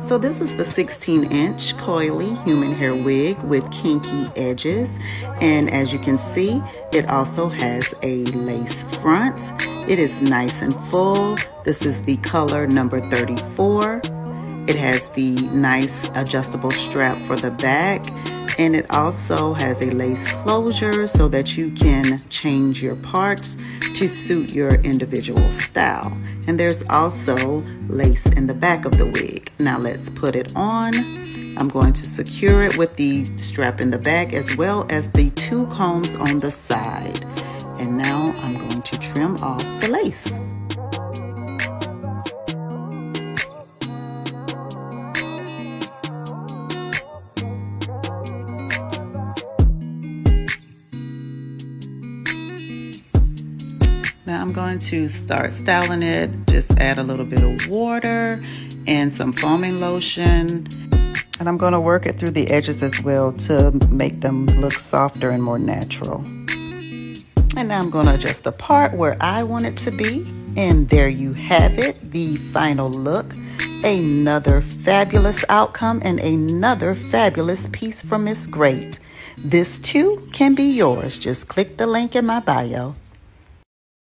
So this is the 16 inch coily human hair wig with kinky edges. And as you can see, it also has a lace front. It is nice and full. This is the color number 34. It has the nice adjustable strap for the back and it also has a lace closure so that you can change your parts to suit your individual style. And there's also lace in the back of the wig. Now let's put it on. I'm going to secure it with the strap in the back as well as the two combs on the side. And now I'm going to trim off the lace. Now I'm going to start styling it. Just add a little bit of water and some foaming lotion. And I'm going to work it through the edges as well to make them look softer and more natural. And now I'm going to adjust the part where I want it to be. And there you have it, the final look. Another fabulous outcome and another fabulous piece from Ms Greyt. This too can be yours. Just click the link in my bio.